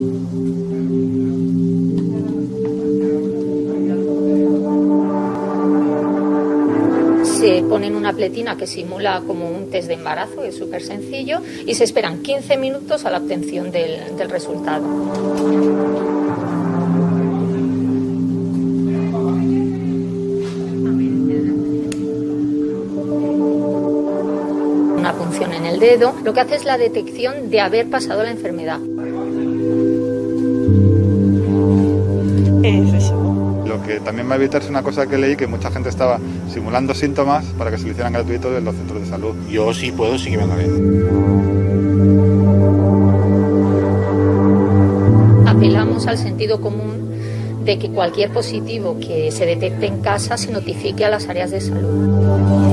se ponen una pletina que simula como un test de embarazo, es súper sencillo, y se esperan 15 minutos a la obtención del, del resultado. Una punción en el dedo, lo que hace es la detección de haber pasado la enfermedad. Lo que también va a evitarse una cosa que leí, que mucha gente estaba simulando síntomas para que se lo hicieran gratuitos en los centros de salud. Yo sí puedo, sí que me bien. Apelamos al sentido común de que cualquier positivo que se detecte en casa se notifique a las áreas de salud.